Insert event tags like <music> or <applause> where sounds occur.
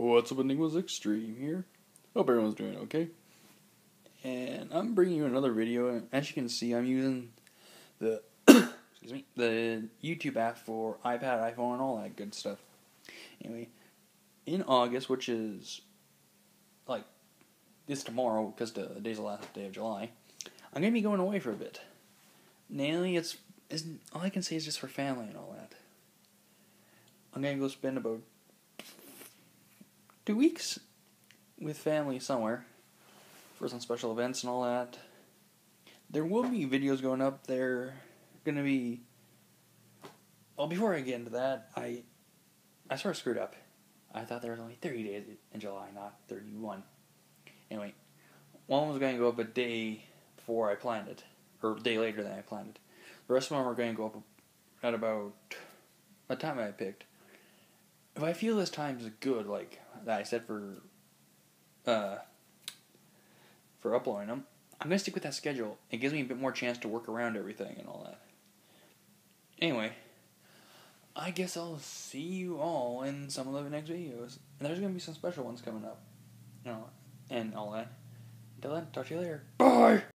what's up, Enigmas Extreme here. Hope everyone's doing okay. And I'm bringing you another video. As you can see, I'm using the <coughs> excuse me the YouTube app for iPad, iPhone, and all that good stuff. Anyway, in August, which is like this tomorrow, because the day's the last day of July, I'm gonna be going away for a bit. Namely, it's isn't all I can say is just for family and all that. I'm gonna go spend about two weeks with family somewhere for some special events and all that. There will be videos going up. They're gonna be. Well, before I get into that, I I sort of screwed up. I thought there was only 30 days in July, not 31. Anyway, one was going to go up a day before I planned it, or a day later than I planned it. The rest of them are going to go up at about the time I picked. If I feel this time is good, like that I said for uh, for uploading them, I'm gonna stick with that schedule. It gives me a bit more chance to work around everything and all that. Anyway, I guess I'll see you all in some of the next videos. And there's gonna be some special ones coming up. You know, and all that. Until then, talk to you later. Bye!